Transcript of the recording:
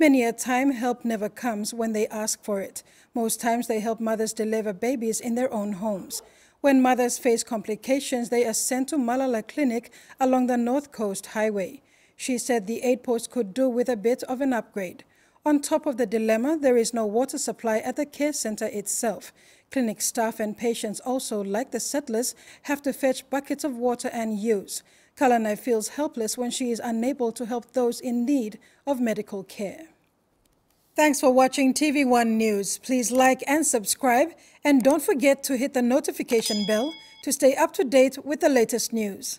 Many a time, help never comes when they ask for it. Most times, they help mothers deliver babies in their own homes. When mothers face complications, they are sent to Malala Clinic along the North Coast Highway. She said the aid post could do with a bit of an upgrade. On top of the dilemma, there is no water supply at the care center itself. Clinic staff and patients also, like the settlers, have to fetch buckets of water and use. Kalanai feels helpless when she is unable to help those in need of medical care. Thanks for watching TVWAN News. Please like and subscribe, and don't forget to hit the notification bell to stay up to date with the latest news.